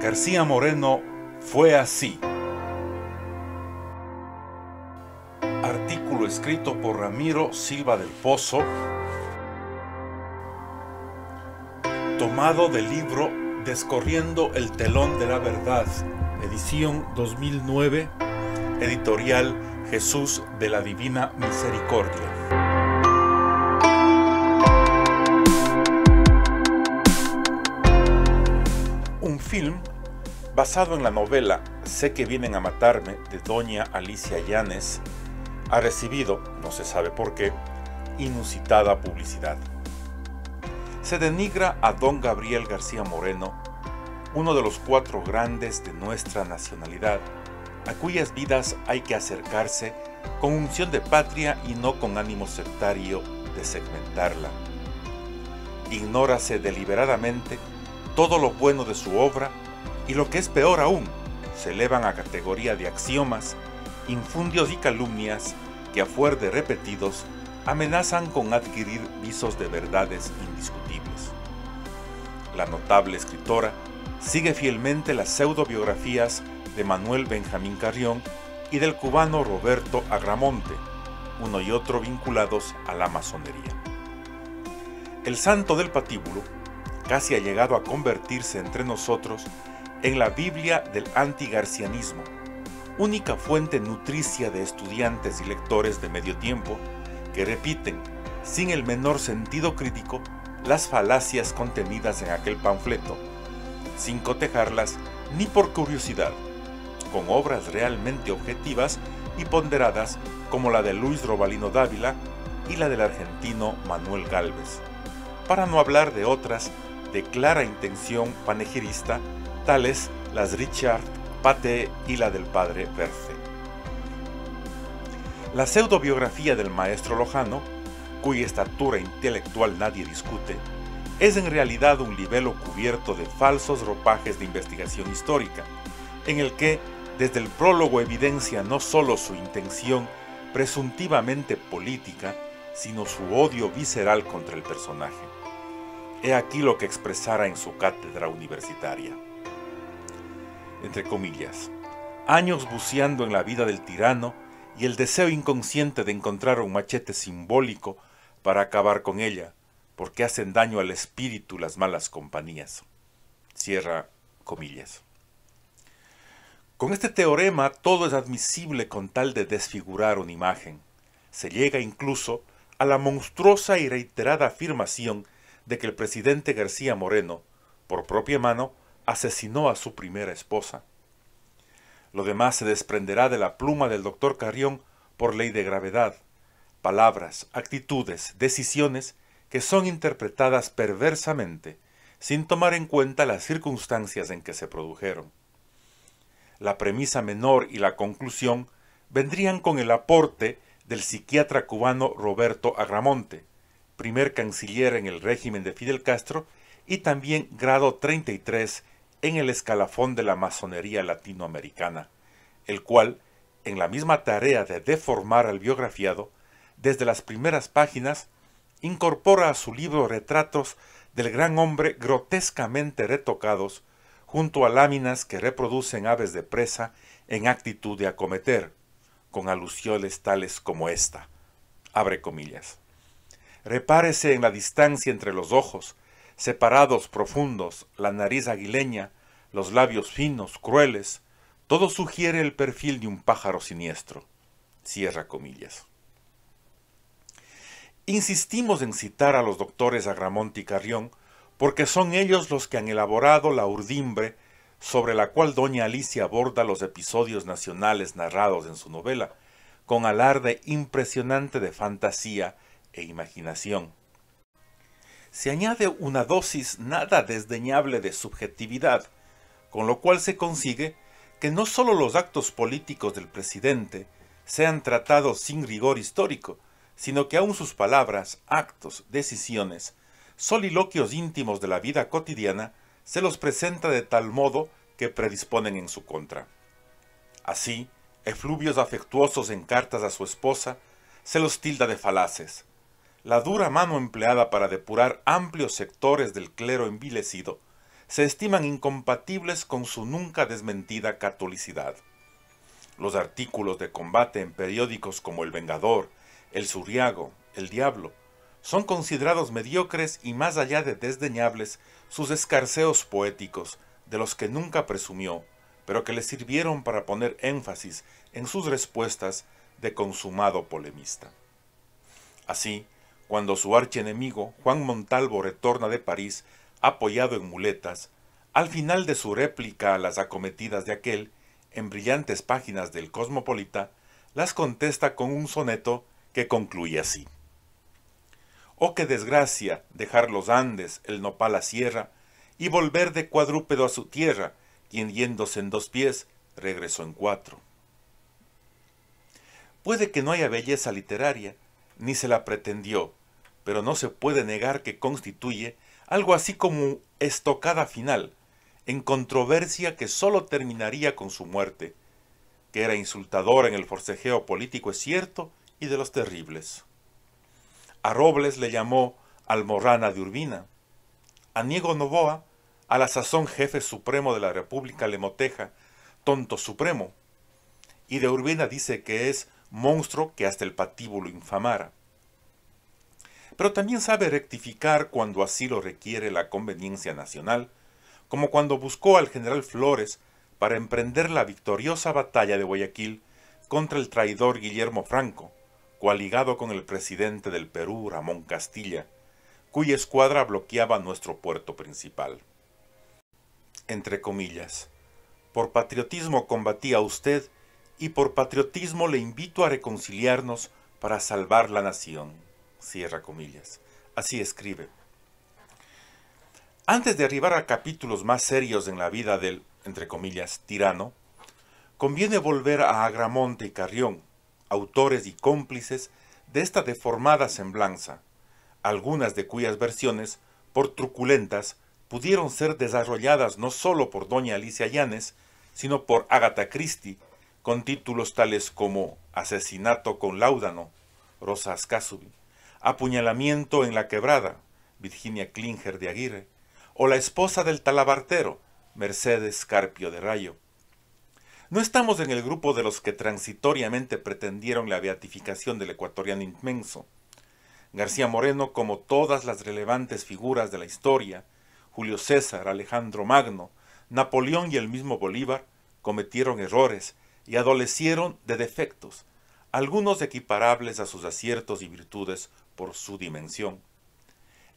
García Moreno fue así. Artículo escrito por Ramiro Silva del Pozo, tomado del libro Descorriendo el telón de la verdad, edición 2009, editorial Jesús de la Divina Misericordia. Film basado en la novela Sé que vienen a matarme de doña Alicia Llanes ha recibido, no se sabe por qué, inusitada publicidad. Se denigra a don Gabriel García Moreno, uno de los cuatro grandes de nuestra nacionalidad, a cuyas vidas hay que acercarse con unción de patria y no con ánimo sectario de segmentarla. Ignórase deliberadamente todo lo bueno de su obra y lo que es peor aún, se elevan a categoría de axiomas, infundios y calumnias que a fuer de repetidos amenazan con adquirir visos de verdades indiscutibles. La notable escritora sigue fielmente las pseudobiografías de Manuel Benjamín Carrión y del cubano Roberto Agramonte, uno y otro vinculados a la masonería. El santo del patíbulo casi ha llegado a convertirse entre nosotros en la Biblia del antigarcianismo, única fuente nutricia de estudiantes y lectores de medio tiempo que repiten, sin el menor sentido crítico, las falacias contenidas en aquel panfleto, sin cotejarlas ni por curiosidad, con obras realmente objetivas y ponderadas como la de Luis Robalino Dávila y la del argentino Manuel Galvez, para no hablar de otras de clara intención panegirista, tales las Richard Pate y la del padre Berce. La pseudobiografía del maestro Lojano, cuya estatura intelectual nadie discute, es en realidad un libelo cubierto de falsos ropajes de investigación histórica, en el que desde el prólogo evidencia no solo su intención presuntivamente política, sino su odio visceral contra el personaje. He aquí lo que expresara en su cátedra universitaria. Entre comillas, años buceando en la vida del tirano y el deseo inconsciente de encontrar un machete simbólico para acabar con ella, porque hacen daño al espíritu las malas compañías. Cierra comillas. Con este teorema todo es admisible con tal de desfigurar una imagen. Se llega incluso a la monstruosa y reiterada afirmación de que el presidente García Moreno, por propia mano, asesinó a su primera esposa. Lo demás se desprenderá de la pluma del doctor Carrión por ley de gravedad, palabras, actitudes, decisiones que son interpretadas perversamente, sin tomar en cuenta las circunstancias en que se produjeron la premisa menor y la conclusión vendrían con el aporte del psiquiatra cubano Roberto Agramonte, primer canciller en el régimen de Fidel Castro y también grado 33 en el escalafón de la masonería latinoamericana, el cual, en la misma tarea de deformar al biografiado, desde las primeras páginas, incorpora a su libro retratos del gran hombre grotescamente retocados junto a láminas que reproducen aves de presa en actitud de acometer, con alusiones tales como esta. Abre comillas. Repárese en la distancia entre los ojos, separados profundos, la nariz aguileña, los labios finos, crueles, todo sugiere el perfil de un pájaro siniestro. Cierra comillas. Insistimos en citar a los doctores Agramonte y Carrión porque son ellos los que han elaborado la urdimbre sobre la cual doña Alicia aborda los episodios nacionales narrados en su novela, con alarde impresionante de fantasía e imaginación. Se añade una dosis nada desdeñable de subjetividad, con lo cual se consigue que no sólo los actos políticos del presidente sean tratados sin rigor histórico, sino que aun sus palabras, actos, decisiones, soliloquios íntimos de la vida cotidiana, se los presenta de tal modo que predisponen en su contra. Así, efluvios afectuosos en cartas a su esposa, se los tilda de falaces. La dura mano empleada para depurar amplios sectores del clero envilecido se estiman incompatibles con su nunca desmentida catolicidad. Los artículos de combate en periódicos como El Vengador, El Suriago, El Diablo, son considerados mediocres y más allá de desdeñables sus escarceos poéticos, de los que nunca presumió, pero que le sirvieron para poner énfasis en sus respuestas de consumado polemista. Así, cuando su archienemigo Juan Montalvo retorna de París apoyado en muletas, al final de su réplica a las acometidas de aquel, en brillantes páginas del Cosmopolita, las contesta con un soneto que concluye así. Oh qué desgracia dejar los Andes, el nopal a sierra, y volver de cuadrúpedo a su tierra, quien yéndose en dos pies, regresó en cuatro. Puede que no haya belleza literaria, ni se la pretendió, pero no se puede negar que constituye algo así como estocada final, en controversia que sólo terminaría con su muerte, que era insultadora en el forcejeo político es cierto y de los terribles. A Robles le llamó Almorrana de Urbina. A Niego Novoa, a la sazón jefe supremo de la República Lemoteja, tonto supremo. Y de Urbina dice que es monstruo que hasta el patíbulo infamara. Pero también sabe rectificar cuando así lo requiere la conveniencia nacional, como cuando buscó al general Flores para emprender la victoriosa batalla de Guayaquil contra el traidor Guillermo Franco, coaligado con el presidente del Perú, Ramón Castilla, cuya escuadra bloqueaba nuestro puerto principal. Entre comillas, por patriotismo combatía usted y por patriotismo le invito a reconciliarnos para salvar la nación. Cierra comillas. Así escribe. Antes de arribar a capítulos más serios en la vida del, entre comillas, tirano, conviene volver a Agramonte y Carrión, autores y cómplices de esta deformada semblanza, algunas de cuyas versiones, por truculentas, pudieron ser desarrolladas no sólo por doña Alicia Llanes, sino por Agatha Christie, con títulos tales como Asesinato con Láudano, Rosa Ascasubi, Apuñalamiento en la Quebrada, Virginia Klinger de Aguirre, o La esposa del talabartero, Mercedes Carpio de Rayo. No estamos en el grupo de los que transitoriamente pretendieron la beatificación del ecuatoriano inmenso. García Moreno, como todas las relevantes figuras de la historia, Julio César, Alejandro Magno, Napoleón y el mismo Bolívar, cometieron errores y adolecieron de defectos, algunos equiparables a sus aciertos y virtudes por su dimensión.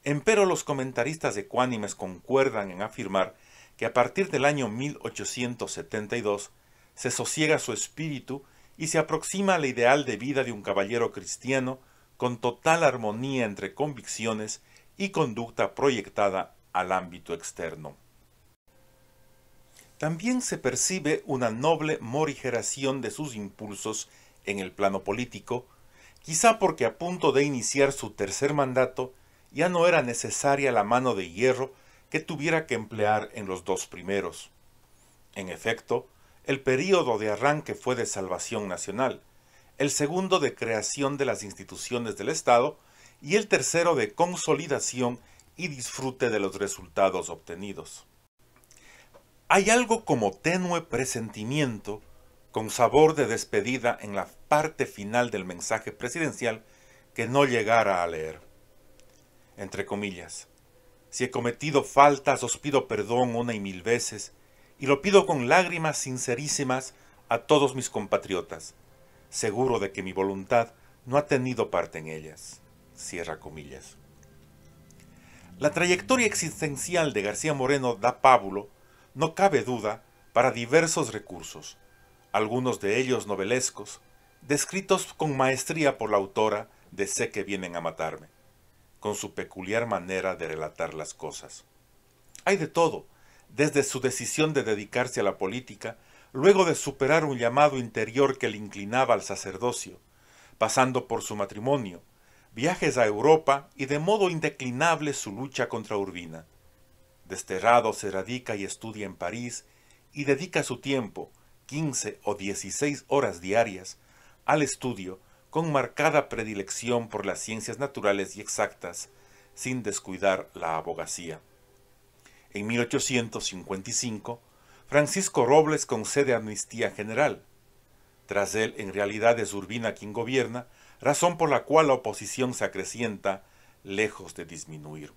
Empero los comentaristas ecuánimes concuerdan en afirmar que a partir del año 1872 se sosiega su espíritu y se aproxima al ideal de vida de un caballero cristiano con total armonía entre convicciones y conducta proyectada al ámbito externo. También se percibe una noble morigeración de sus impulsos en el plano político, quizá porque a punto de iniciar su tercer mandato ya no era necesaria la mano de hierro que tuviera que emplear en los dos primeros. En efecto, el período de arranque fue de salvación nacional, el segundo de creación de las instituciones del Estado y el tercero de consolidación y disfrute de los resultados obtenidos. Hay algo como tenue presentimiento, con sabor de despedida en la parte final del mensaje presidencial que no llegara a leer. Entre comillas, si he cometido faltas os pido perdón una y mil veces, y lo pido con lágrimas sincerísimas a todos mis compatriotas, seguro de que mi voluntad no ha tenido parte en ellas. Cierra comillas. La trayectoria existencial de García Moreno da pábulo, no cabe duda, para diversos recursos, algunos de ellos novelescos, descritos con maestría por la autora de Sé que vienen a matarme, con su peculiar manera de relatar las cosas. Hay de todo, desde su decisión de dedicarse a la política, luego de superar un llamado interior que le inclinaba al sacerdocio, pasando por su matrimonio, viajes a Europa y de modo indeclinable su lucha contra Urbina. Desterrado se radica y estudia en París y dedica su tiempo, 15 o 16 horas diarias, al estudio con marcada predilección por las ciencias naturales y exactas, sin descuidar la abogacía. En 1855, Francisco Robles concede amnistía general. Tras él, en realidad es Urbina quien gobierna, razón por la cual la oposición se acrecienta, lejos de disminuir.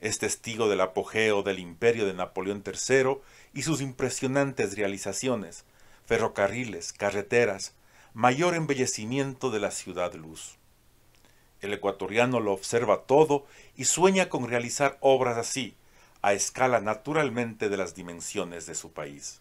Es testigo del apogeo del imperio de Napoleón III y sus impresionantes realizaciones, ferrocarriles, carreteras, mayor embellecimiento de la ciudad luz. El ecuatoriano lo observa todo y sueña con realizar obras así, a escala naturalmente de las dimensiones de su país.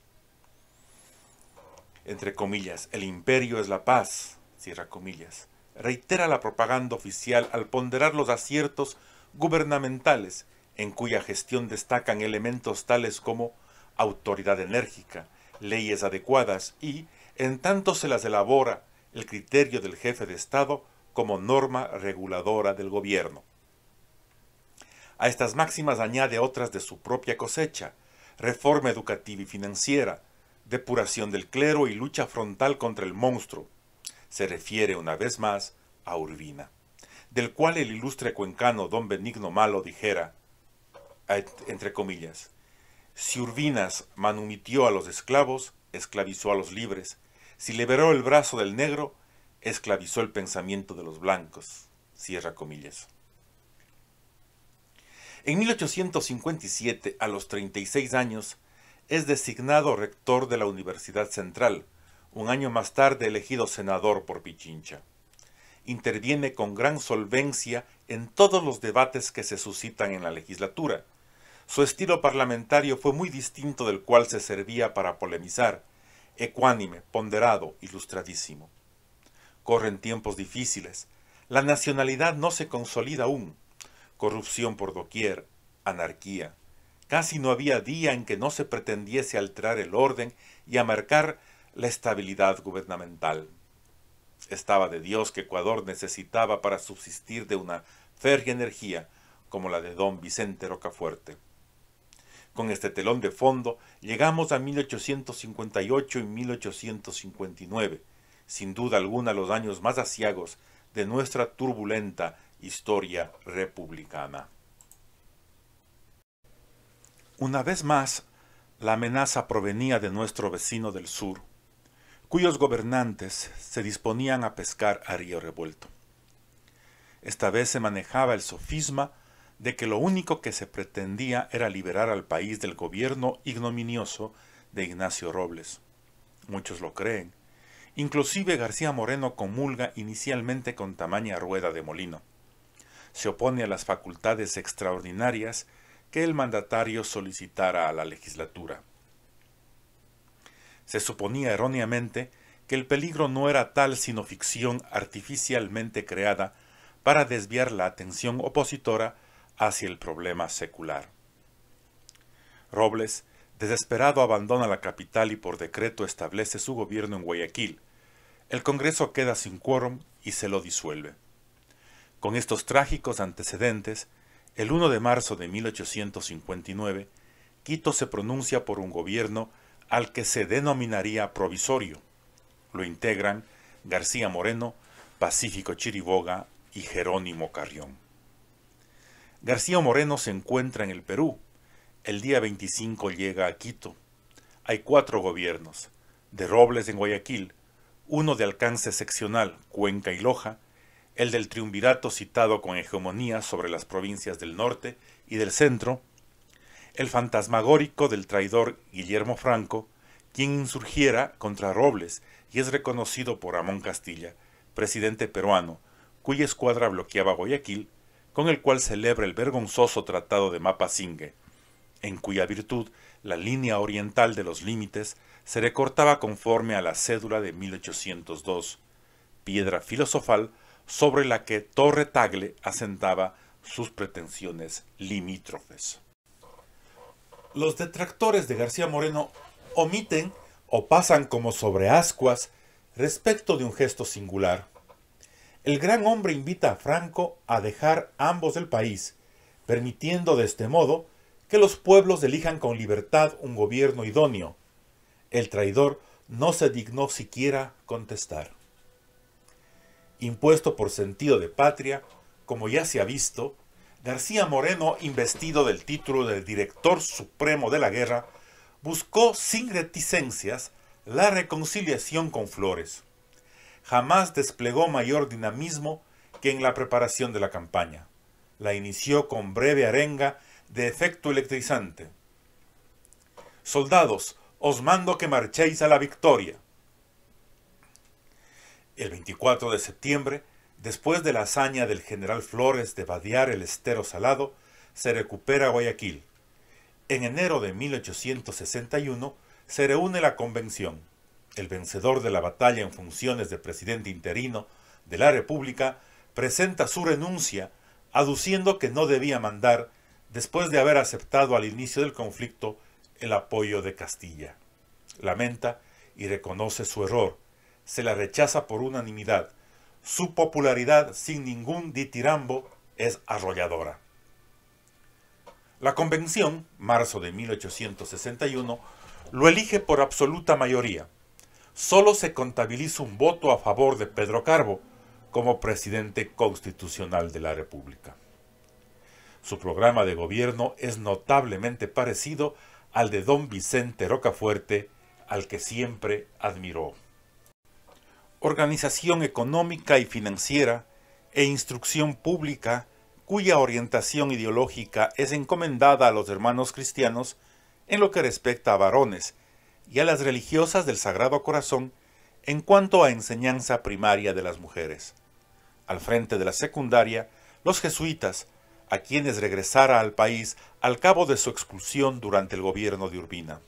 Entre comillas, el imperio es la paz, cierra comillas, reitera la propaganda oficial al ponderar los aciertos gubernamentales en cuya gestión destacan elementos tales como autoridad enérgica, leyes adecuadas y, en tanto se las elabora el criterio del jefe de Estado como norma reguladora del gobierno. A estas máximas añade otras de su propia cosecha, reforma educativa y financiera, depuración del clero y lucha frontal contra el monstruo. Se refiere una vez más a Urbina, del cual el ilustre cuencano don Benigno Malo dijera, entre comillas, si Urbinas manumitió a los esclavos, esclavizó a los libres, si liberó el brazo del negro, esclavizó el pensamiento de los blancos. Cierra comillas. En 1857, a los 36 años, es designado rector de la Universidad Central, un año más tarde elegido senador por Pichincha. Interviene con gran solvencia en todos los debates que se suscitan en la legislatura. Su estilo parlamentario fue muy distinto del cual se servía para polemizar, ecuánime, ponderado, ilustradísimo. Corren tiempos difíciles. La nacionalidad no se consolida aún corrupción por doquier, anarquía. Casi no había día en que no se pretendiese alterar el orden y amarcar la estabilidad gubernamental. Estaba de Dios que Ecuador necesitaba para subsistir de una férrea energía como la de don Vicente Rocafuerte. Con este telón de fondo llegamos a 1858 y 1859, sin duda alguna los años más asiagos de nuestra turbulenta historia republicana. Una vez más, la amenaza provenía de nuestro vecino del sur, cuyos gobernantes se disponían a pescar a río revuelto. Esta vez se manejaba el sofisma de que lo único que se pretendía era liberar al país del gobierno ignominioso de Ignacio Robles. Muchos lo creen. Inclusive García Moreno comulga inicialmente con tamaña rueda de molino se opone a las facultades extraordinarias que el mandatario solicitara a la legislatura. Se suponía erróneamente que el peligro no era tal sino ficción artificialmente creada para desviar la atención opositora hacia el problema secular. Robles, desesperado, abandona la capital y por decreto establece su gobierno en Guayaquil. El Congreso queda sin quórum y se lo disuelve. Con estos trágicos antecedentes, el 1 de marzo de 1859, Quito se pronuncia por un gobierno al que se denominaría provisorio. Lo integran García Moreno, Pacífico Chiriboga y Jerónimo Carrión. García Moreno se encuentra en el Perú. El día 25 llega a Quito. Hay cuatro gobiernos, de Robles en Guayaquil, uno de alcance seccional, Cuenca y Loja, el del triunvirato citado con hegemonía sobre las provincias del norte y del centro, el fantasmagórico del traidor Guillermo Franco, quien insurgiera contra Robles y es reconocido por Ramón Castilla, presidente peruano, cuya escuadra bloqueaba Guayaquil, con el cual celebra el vergonzoso Tratado de Mapasingue, en cuya virtud la línea oriental de los límites se recortaba conforme a la cédula de 1802, piedra filosofal sobre la que Torre Tagle asentaba sus pretensiones limítrofes. Los detractores de García Moreno omiten o pasan como sobre ascuas respecto de un gesto singular. El gran hombre invita a Franco a dejar ambos el país, permitiendo de este modo que los pueblos elijan con libertad un gobierno idóneo. El traidor no se dignó siquiera contestar impuesto por sentido de patria, como ya se ha visto, García Moreno, investido del título de Director Supremo de la Guerra, buscó sin reticencias la reconciliación con Flores. Jamás desplegó mayor dinamismo que en la preparación de la campaña. La inició con breve arenga de efecto electrizante. Soldados, os mando que marchéis a la victoria. El 24 de septiembre, después de la hazaña del general Flores de vadear el estero salado, se recupera Guayaquil. En enero de 1861 se reúne la convención. El vencedor de la batalla en funciones de presidente interino de la República presenta su renuncia, aduciendo que no debía mandar, después de haber aceptado al inicio del conflicto el apoyo de Castilla. Lamenta y reconoce su error. Se la rechaza por unanimidad. Su popularidad sin ningún ditirambo es arrolladora. La convención, marzo de 1861, lo elige por absoluta mayoría. Solo se contabiliza un voto a favor de Pedro Carbo como presidente constitucional de la República. Su programa de gobierno es notablemente parecido al de don Vicente Rocafuerte, al que siempre admiró. Organización económica y financiera e instrucción pública cuya orientación ideológica es encomendada a los hermanos cristianos en lo que respecta a varones y a las religiosas del Sagrado Corazón en cuanto a enseñanza primaria de las mujeres. Al frente de la secundaria, los jesuitas, a quienes regresara al país al cabo de su expulsión durante el gobierno de Urbina.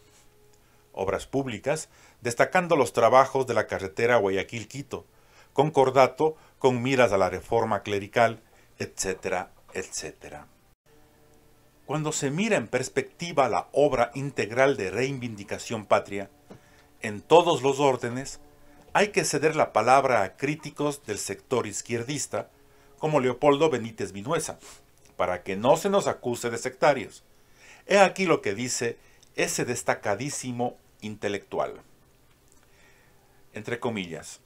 Obras públicas, destacando los trabajos de la carretera Guayaquil-Quito, concordato con miras a la reforma clerical, etcétera, etcétera. Cuando se mira en perspectiva la obra integral de reivindicación patria, en todos los órdenes, hay que ceder la palabra a críticos del sector izquierdista, como Leopoldo Benítez Vinuesa, para que no se nos acuse de sectarios. He aquí lo que dice ese destacadísimo intelectual. Entre comillas.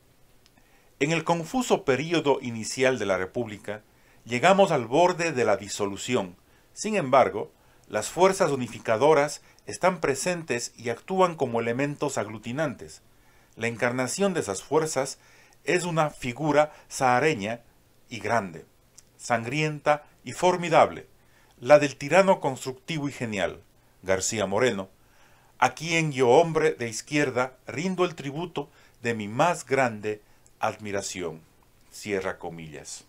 En el confuso período inicial de la República, llegamos al borde de la disolución. Sin embargo, las fuerzas unificadoras están presentes y actúan como elementos aglutinantes. La encarnación de esas fuerzas es una figura sahareña y grande, sangrienta y formidable, la del tirano constructivo y genial, García Moreno, a quien yo hombre de izquierda rindo el tributo de mi más grande admiración. Cierra comillas.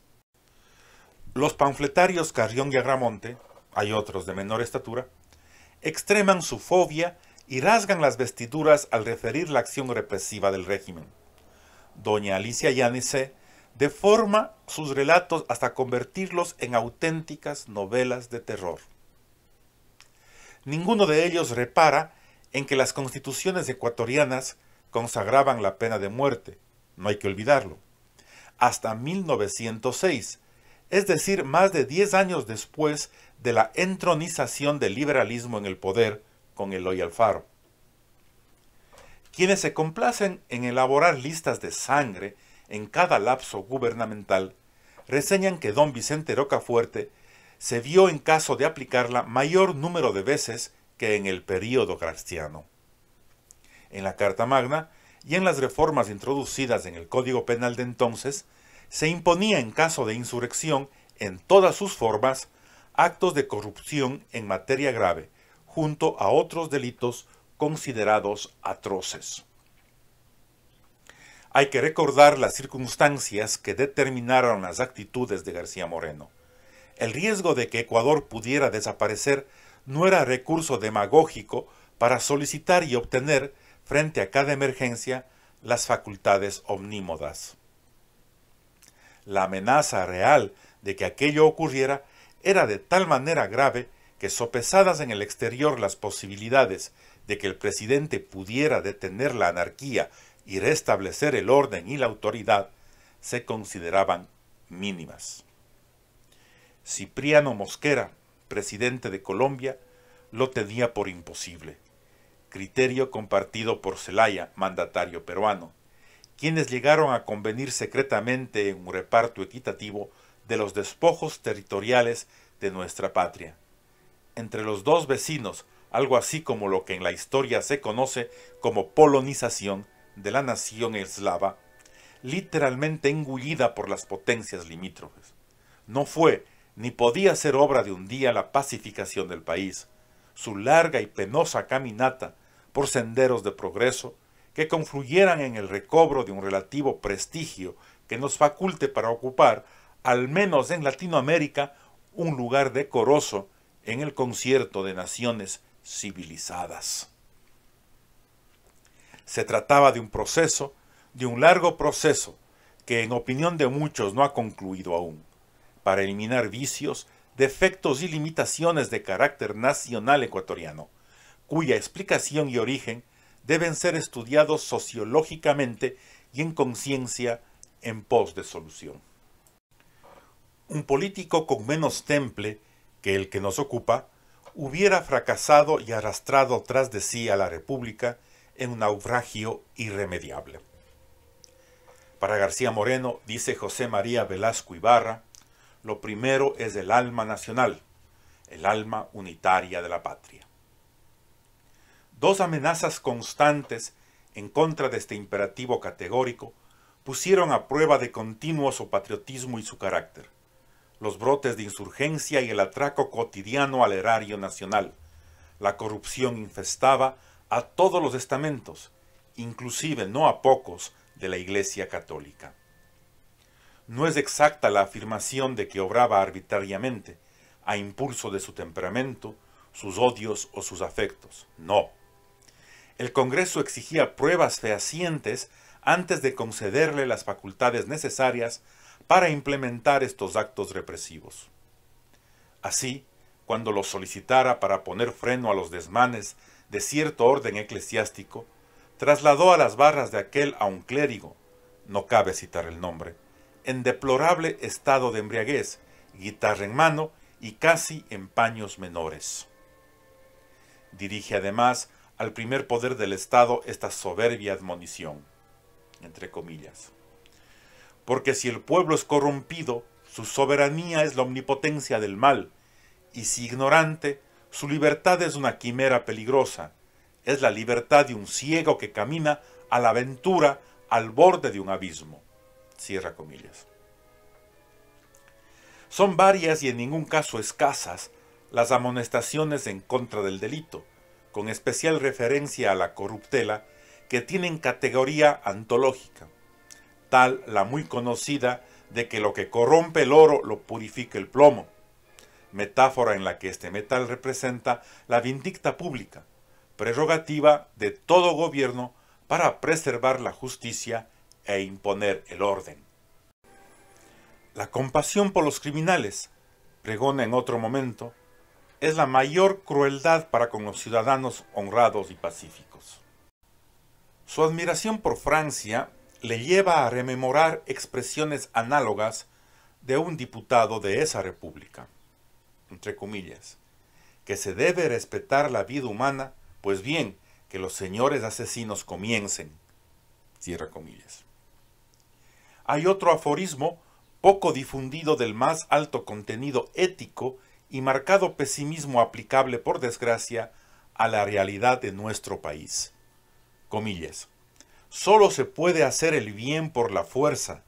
Los panfletarios Carrión y Agramonte, hay otros de menor estatura, extreman su fobia y rasgan las vestiduras al referir la acción represiva del régimen. Doña Alicia Yánese deforma sus relatos hasta convertirlos en auténticas novelas de terror. Ninguno de ellos repara en que las constituciones ecuatorianas consagraban la pena de muerte, no hay que olvidarlo, hasta 1906, es decir, más de 10 años después de la entronización del liberalismo en el poder con Eloy Alfaro. Quienes se complacen en elaborar listas de sangre en cada lapso gubernamental, reseñan que don Vicente Rocafuerte se vio en caso de aplicarla mayor número de veces que en el período cristiano. En la Carta Magna y en las reformas introducidas en el Código Penal de entonces, se imponía en caso de insurrección, en todas sus formas, actos de corrupción en materia grave, junto a otros delitos considerados atroces. Hay que recordar las circunstancias que determinaron las actitudes de García Moreno. El riesgo de que Ecuador pudiera desaparecer no era recurso demagógico para solicitar y obtener, frente a cada emergencia, las facultades omnímodas. La amenaza real de que aquello ocurriera era de tal manera grave que sopesadas en el exterior las posibilidades de que el presidente pudiera detener la anarquía y restablecer el orden y la autoridad se consideraban mínimas. Cipriano Mosquera, presidente de Colombia, lo tenía por imposible, criterio compartido por Zelaya, mandatario peruano, quienes llegaron a convenir secretamente en un reparto equitativo de los despojos territoriales de nuestra patria. Entre los dos vecinos, algo así como lo que en la historia se conoce como polonización de la nación eslava, literalmente engullida por las potencias limítrofes. No fue ni podía ser obra de un día la pacificación del país, su larga y penosa caminata por senderos de progreso que confluyeran en el recobro de un relativo prestigio que nos faculte para ocupar, al menos en Latinoamérica, un lugar decoroso en el concierto de naciones civilizadas. Se trataba de un proceso, de un largo proceso, que en opinión de muchos no ha concluido aún, para eliminar vicios, defectos y limitaciones de carácter nacional ecuatoriano, cuya explicación y origen deben ser estudiados sociológicamente y en conciencia en pos de solución. Un político con menos temple que el que nos ocupa hubiera fracasado y arrastrado tras de sí a la República en un naufragio irremediable. Para García Moreno, dice José María Velasco Ibarra, lo primero es el alma nacional, el alma unitaria de la patria. Dos amenazas constantes en contra de este imperativo categórico pusieron a prueba de continuo su patriotismo y su carácter. Los brotes de insurgencia y el atraco cotidiano al erario nacional. La corrupción infestaba a todos los estamentos, inclusive no a pocos de la Iglesia Católica. No es exacta la afirmación de que obraba arbitrariamente, a impulso de su temperamento, sus odios o sus afectos. No. El Congreso exigía pruebas fehacientes antes de concederle las facultades necesarias para implementar estos actos represivos. Así, cuando lo solicitara para poner freno a los desmanes de cierto orden eclesiástico, trasladó a las barras de aquel a un clérigo, no cabe citar el nombre, en deplorable estado de embriaguez, guitarra en mano y casi en paños menores. Dirige además al primer poder del Estado esta soberbia admonición, entre comillas. Porque si el pueblo es corrompido, su soberanía es la omnipotencia del mal, y si ignorante, su libertad es una quimera peligrosa, es la libertad de un ciego que camina a la aventura al borde de un abismo. Cierra comillas. Son varias y en ningún caso escasas las amonestaciones en contra del delito, con especial referencia a la corruptela, que tienen categoría antológica, tal la muy conocida de que lo que corrompe el oro lo purifica el plomo, metáfora en la que este metal representa la vindicta pública, prerrogativa de todo gobierno para preservar la justicia e imponer el orden. La compasión por los criminales, pregona en otro momento, es la mayor crueldad para con los ciudadanos honrados y pacíficos. Su admiración por Francia le lleva a rememorar expresiones análogas de un diputado de esa república, entre comillas, que se debe respetar la vida humana, pues bien, que los señores asesinos comiencen, cierra comillas. Hay otro aforismo poco difundido del más alto contenido ético y marcado pesimismo aplicable, por desgracia, a la realidad de nuestro país. Comillas. Solo se puede hacer el bien por la fuerza.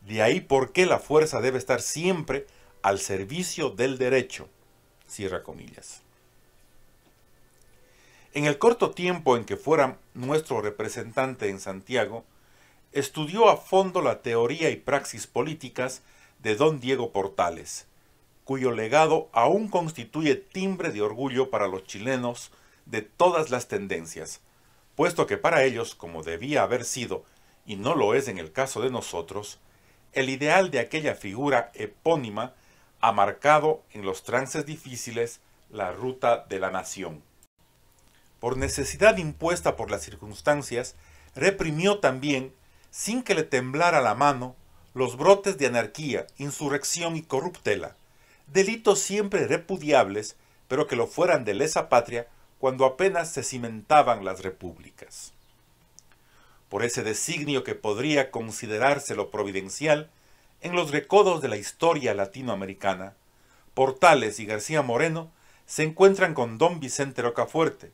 De ahí por qué la fuerza debe estar siempre al servicio del derecho. Cierra comillas. En el corto tiempo en que fuera nuestro representante en Santiago, estudió a fondo la teoría y praxis políticas de don Diego Portales, cuyo legado aún constituye timbre de orgullo para los chilenos de todas las tendencias, puesto que para ellos, como debía haber sido, y no lo es en el caso de nosotros, el ideal de aquella figura epónima ha marcado en los trances difíciles la ruta de la nación. Por necesidad impuesta por las circunstancias, reprimió también sin que le temblara la mano, los brotes de anarquía, insurrección y corruptela, delitos siempre repudiables, pero que lo fueran de lesa patria cuando apenas se cimentaban las repúblicas. Por ese designio que podría considerarse lo providencial, en los recodos de la historia latinoamericana, Portales y García Moreno se encuentran con don Vicente Rocafuerte,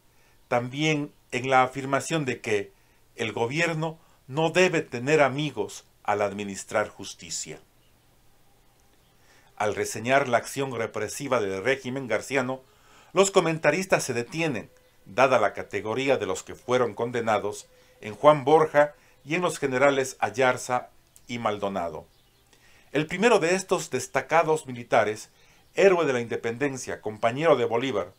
también en la afirmación de que el gobierno no debe tener amigos al administrar justicia. Al reseñar la acción represiva del régimen garciano, los comentaristas se detienen, dada la categoría de los que fueron condenados, en Juan Borja y en los generales Ayarza y Maldonado. El primero de estos destacados militares, héroe de la independencia, compañero de Bolívar,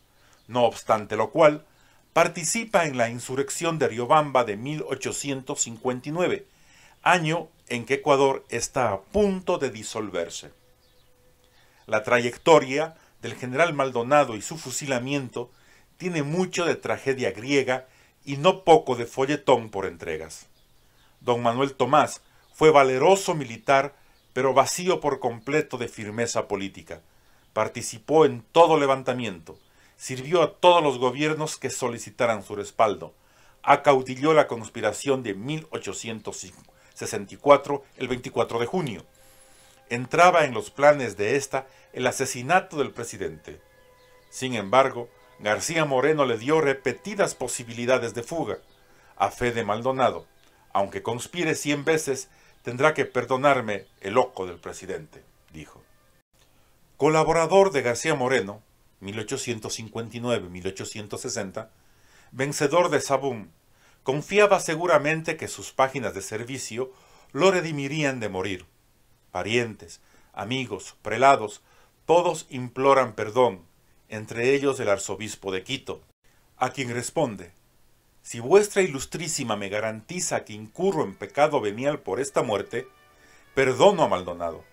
no obstante lo cual, participa en la insurrección de Riobamba de 1859, año en que Ecuador está a punto de disolverse. La trayectoria del general Maldonado y su fusilamiento tiene mucho de tragedia griega y no poco de folletón por entregas. Don Manuel Tomás fue valeroso militar, pero vacío por completo de firmeza política. Participó en todo levantamiento, sirvió a todos los gobiernos que solicitaran su respaldo, acaudilló la conspiración de 1864 el 24 de junio. Entraba en los planes de esta el asesinato del presidente. Sin embargo, García Moreno le dio repetidas posibilidades de fuga. A fe de Maldonado, aunque conspire cien veces, tendrá que perdonarme el loco del presidente, dijo. Colaborador de García Moreno, 1859-1860, vencedor de Sabún, confiaba seguramente que sus páginas de servicio lo redimirían de morir. Parientes, amigos, prelados, todos imploran perdón, entre ellos el arzobispo de Quito, a quien responde, si vuestra ilustrísima me garantiza que incurro en pecado venial por esta muerte, perdono a Maldonado,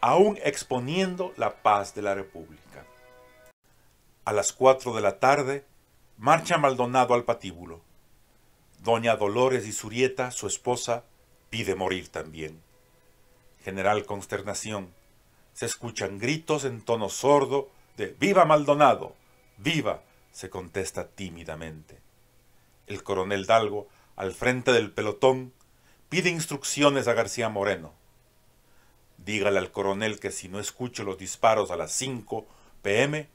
aun exponiendo la paz de la República. A las cuatro de la tarde, marcha Maldonado al patíbulo. Doña Dolores y Surieta, su esposa, pide morir también. General consternación. Se escuchan gritos en tono sordo de ¡Viva Maldonado! ¡Viva! se contesta tímidamente. El coronel Dalgo, al frente del pelotón, pide instrucciones a García Moreno. Dígale al coronel que si no escucho los disparos a las 5 pm,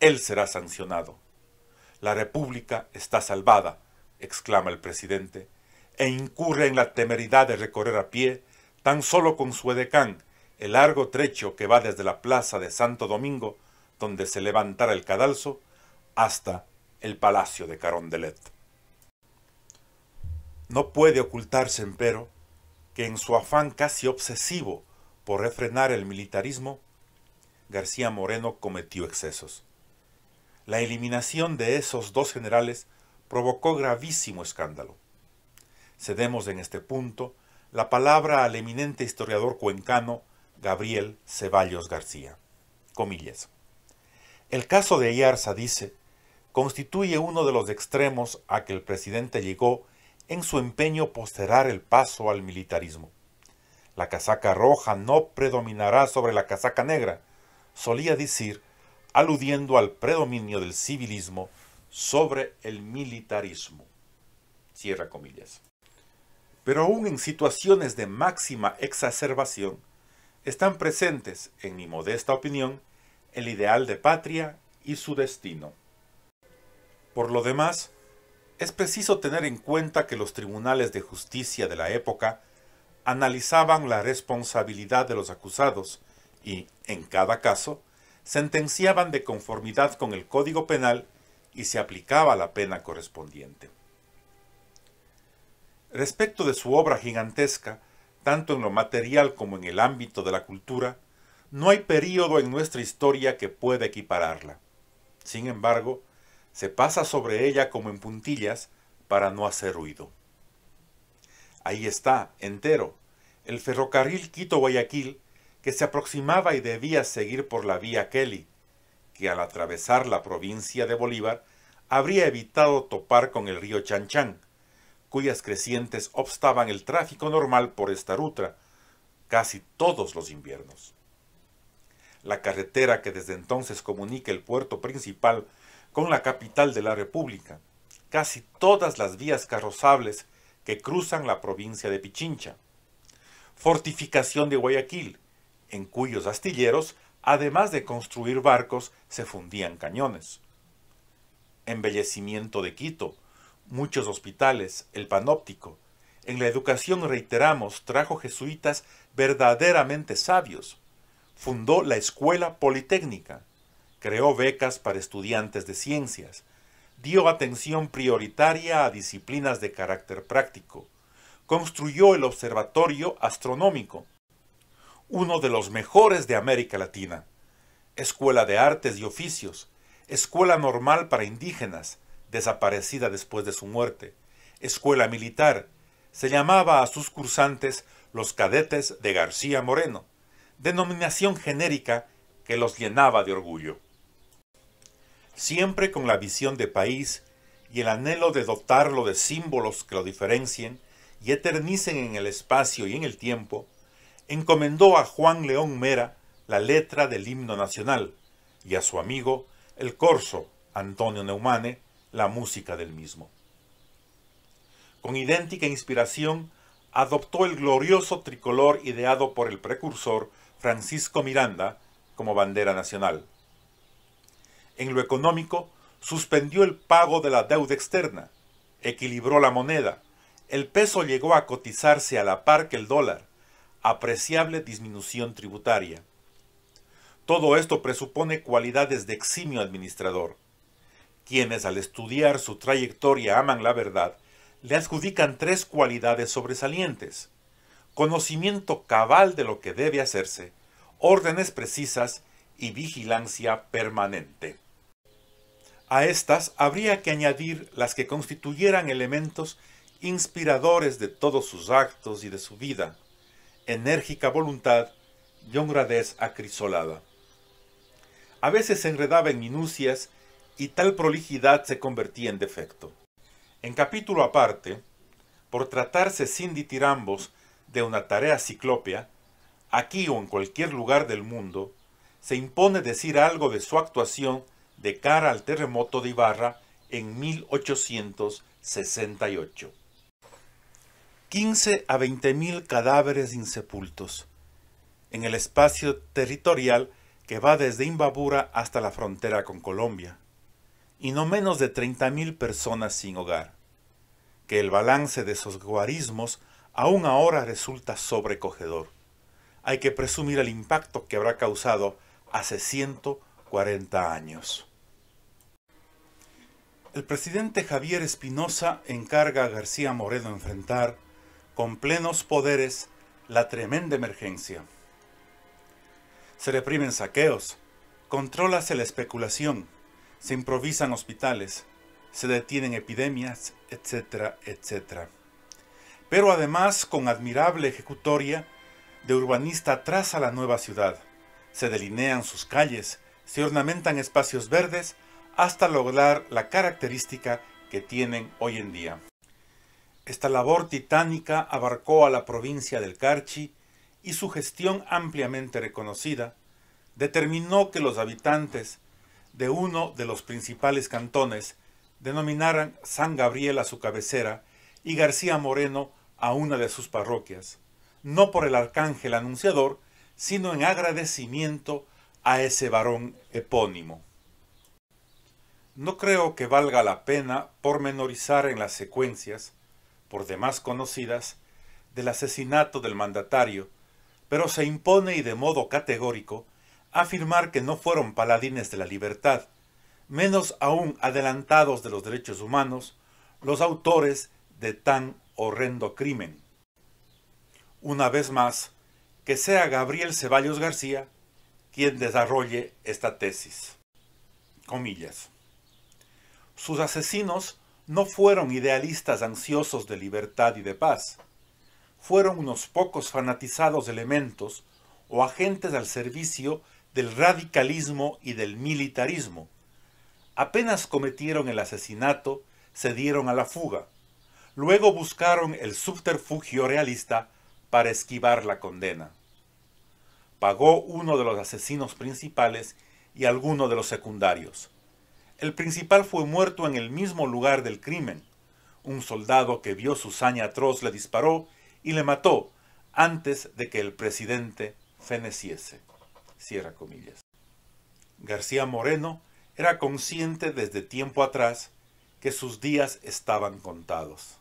él será sancionado. La República está salvada, exclama el presidente, e incurre en la temeridad de recorrer a pie, tan solo con su edecán, el largo trecho que va desde la plaza de Santo Domingo, donde se levantara el cadalso, hasta el palacio de Carondelet. No puede ocultarse, empero, que en su afán casi obsesivo por refrenar el militarismo, García Moreno cometió excesos. La eliminación de esos dos generales provocó gravísimo escándalo. Cedemos en este punto la palabra al eminente historiador cuencano Gabriel Ceballos García. Comillas. El caso de Ayarza, dice, constituye uno de los extremos a que el presidente llegó en su empeño postergar el paso al militarismo. La casaca roja no predominará sobre la casaca negra, solía decir aludiendo al predominio del civilismo sobre el militarismo. Cierra comillas. Pero aún en situaciones de máxima exacerbación, están presentes, en mi modesta opinión, el ideal de patria y su destino. Por lo demás, es preciso tener en cuenta que los tribunales de justicia de la época analizaban la responsabilidad de los acusados y, en cada caso, sentenciaban de conformidad con el Código Penal y se aplicaba la pena correspondiente. Respecto de su obra gigantesca, tanto en lo material como en el ámbito de la cultura, no hay período en nuestra historia que pueda equipararla. Sin embargo, se pasa sobre ella como en puntillas para no hacer ruido. Ahí está, entero, el ferrocarril Quito-Guayaquil que se aproximaba y debía seguir por la vía Kelly, que al atravesar la provincia de Bolívar habría evitado topar con el río Chanchán, cuyas crecientes obstaban el tráfico normal por esta ruta casi todos los inviernos. La carretera que desde entonces comunica el puerto principal con la capital de la República, casi todas las vías carrozables que cruzan la provincia de Pichincha. Fortificación de Guayaquil, en cuyos astilleros además de construir barcos, se fundían cañones. Embellecimiento de Quito, muchos hospitales, el panóptico. En la educación, reiteramos, trajo jesuitas verdaderamente sabios. Fundó la Escuela Politécnica. Creó becas para estudiantes de ciencias. Dio atención prioritaria a disciplinas de carácter práctico. Construyó el Observatorio Astronómico uno de los mejores de América Latina. Escuela de Artes y Oficios, Escuela Normal para Indígenas, desaparecida después de su muerte, Escuela Militar, se llamaba a sus cursantes los cadetes de García Moreno, denominación genérica que los llenaba de orgullo. Siempre con la visión de país y el anhelo de dotarlo de símbolos que lo diferencien y eternicen en el espacio y en el tiempo, encomendó a Juan León Mera la letra del himno nacional y a su amigo, el corso Antonio Neumane, la música del mismo. Con idéntica inspiración, adoptó el glorioso tricolor ideado por el precursor Francisco Miranda como bandera nacional. En lo económico, suspendió el pago de la deuda externa, equilibró la moneda, el peso llegó a cotizarse a la par que el dólar, apreciable disminución tributaria. Todo esto presupone cualidades de eximio administrador. Quienes al estudiar su trayectoria aman la verdad, le adjudican tres cualidades sobresalientes. Conocimiento cabal de lo que debe hacerse, órdenes precisas y vigilancia permanente. A estas habría que añadir las que constituyeran elementos inspiradores de todos sus actos y de su vida, enérgica voluntad y honradez acrisolada. A veces se enredaba en minucias y tal prolijidad se convertía en defecto. En capítulo aparte, por tratarse sin ditirambos de una tarea ciclópea, aquí o en cualquier lugar del mundo, se impone decir algo de su actuación de cara al terremoto de Ibarra en 1868. 15 a 20 mil cadáveres insepultos en el espacio territorial que va desde Imbabura hasta la frontera con Colombia, y no menos de 30 mil personas sin hogar, que el balance de esos guarismos aún ahora resulta sobrecogedor. Hay que presumir el impacto que habrá causado hace 140 años. El presidente Javier Espinosa encarga a García Moreno enfrentar con plenos poderes la tremenda emergencia. Se reprimen saqueos, contrólase la especulación, se improvisan hospitales, se detienen epidemias, etcétera, etcétera. Pero además, con admirable ejecutoria, de urbanista traza la nueva ciudad. Se delinean sus calles, se ornamentan espacios verdes hasta lograr la característica que tienen hoy en día. Esta labor titánica abarcó a la provincia del Carchi y su gestión ampliamente reconocida determinó que los habitantes de uno de los principales cantones denominaran San Gabriel a su cabecera y García Moreno a una de sus parroquias, no por el arcángel anunciador, sino en agradecimiento a ese varón epónimo. No creo que valga la pena pormenorizar en las secuencias por demás conocidas, del asesinato del mandatario, pero se impone y de modo categórico afirmar que no fueron paladines de la libertad, menos aún adelantados de los derechos humanos, los autores de tan horrendo crimen. Una vez más, que sea Gabriel Ceballos García quien desarrolle esta tesis. Comillas. Sus asesinos no fueron idealistas ansiosos de libertad y de paz. Fueron unos pocos fanatizados elementos o agentes al servicio del radicalismo y del militarismo. Apenas cometieron el asesinato, se dieron a la fuga. Luego buscaron el subterfugio realista para esquivar la condena. Pagó uno de los asesinos principales y alguno de los secundarios. El principal fue muerto en el mismo lugar del crimen. Un soldado que vio su saña atroz le disparó y le mató antes de que el presidente feneciese. Cierra comillas. García Moreno era consciente desde tiempo atrás que sus días estaban contados.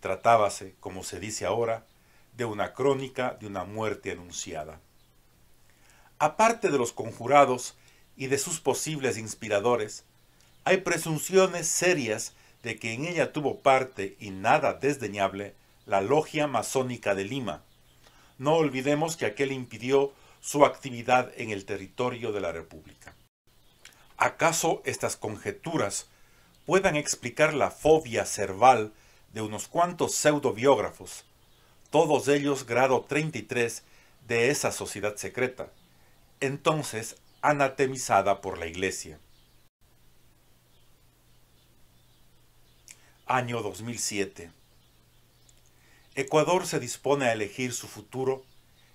Tratábase, como se dice ahora, de una crónica de una muerte anunciada. Aparte de los conjurados y de sus posibles inspiradores, hay presunciones serias de que en ella tuvo parte y nada desdeñable la logia masónica de Lima. No olvidemos que aquel impidió su actividad en el territorio de la República. ¿Acaso estas conjeturas puedan explicar la fobia cerval de unos cuantos pseudobiógrafos, todos ellos grado 33 de esa sociedad secreta, entonces anatemizada por la Iglesia? Año 2007. Ecuador se dispone a elegir su futuro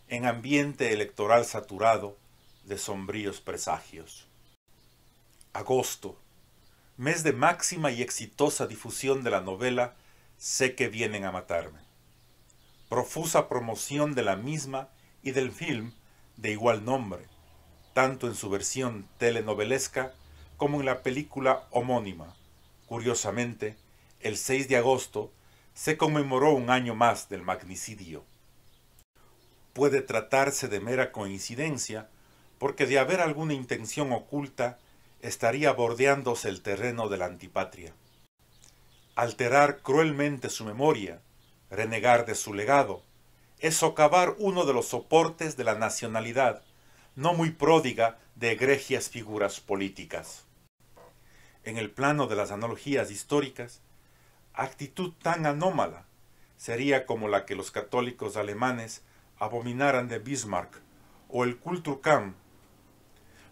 en ambiente electoral saturado de sombríos presagios. Agosto, mes de máxima y exitosa difusión de la novela Sé que vienen a matarme. Profusa promoción de la misma y del film de igual nombre, tanto en su versión telenovelesca como en la película homónima. Curiosamente, el 6 de agosto se conmemoró un año más del magnicidio. Puede tratarse de mera coincidencia, porque de haber alguna intención oculta, estaría bordeándose el terreno de la antipatria. Alterar cruelmente su memoria, renegar de su legado, es socavar uno de los soportes de la nacionalidad, no muy pródiga de egregias figuras políticas. En el plano de las analogías históricas, actitud tan anómala sería como la que los católicos alemanes abominaran de Bismarck o el Kulturkampf.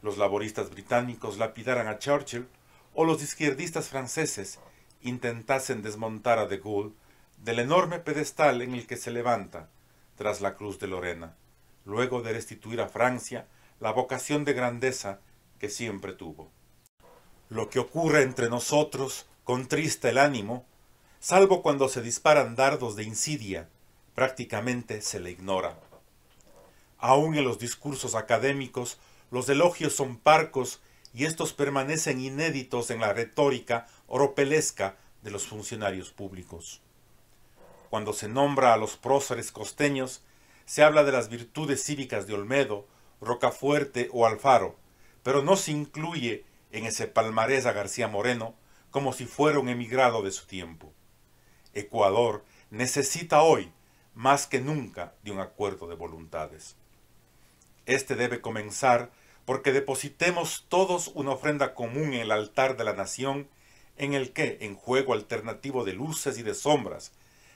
Los laboristas británicos lapidaran a Churchill o los izquierdistas franceses intentasen desmontar a de Gaulle del enorme pedestal en el que se levanta tras la cruz de Lorena, luego de restituir a Francia la vocación de grandeza que siempre tuvo. Lo que ocurre entre nosotros contrista el ánimo salvo cuando se disparan dardos de insidia, prácticamente se le ignora. Aún en los discursos académicos, los elogios son parcos y estos permanecen inéditos en la retórica oropelesca de los funcionarios públicos. Cuando se nombra a los próceres costeños, se habla de las virtudes cívicas de Olmedo, Rocafuerte o Alfaro, pero no se incluye en ese palmarés a García Moreno como si fuera un emigrado de su tiempo. Ecuador necesita hoy más que nunca de un acuerdo de voluntades. Este debe comenzar porque depositemos todos una ofrenda común en el altar de la nación en el que, en juego alternativo de luces y de sombras,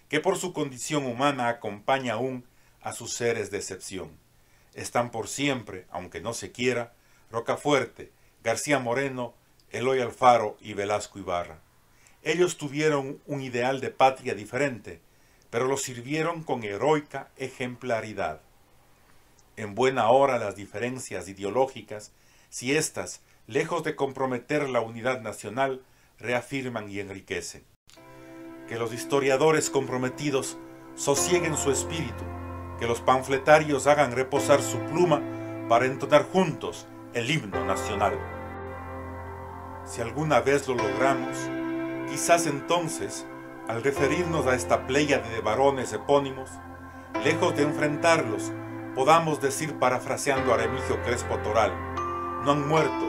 que por su condición humana acompaña aún a sus seres de excepción, están por siempre, aunque no se quiera, Rocafuerte, García Moreno, Eloy Alfaro y Velasco Ibarra. Ellos tuvieron un ideal de patria diferente, pero lo sirvieron con heroica ejemplaridad. En buena hora las diferencias ideológicas, si éstas, lejos de comprometer la unidad nacional, reafirman y enriquecen. Que los historiadores comprometidos sosieguen su espíritu, que los panfletarios hagan reposar su pluma para entonar juntos el himno nacional. Si alguna vez lo logramos, Quizás entonces, al referirnos a esta playa de varones epónimos, lejos de enfrentarlos, podamos decir parafraseando a Remigio Crespo Toral, no han muerto,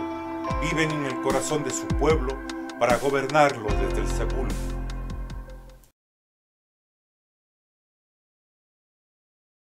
viven en el corazón de su pueblo para gobernarlo desde el sepulcro.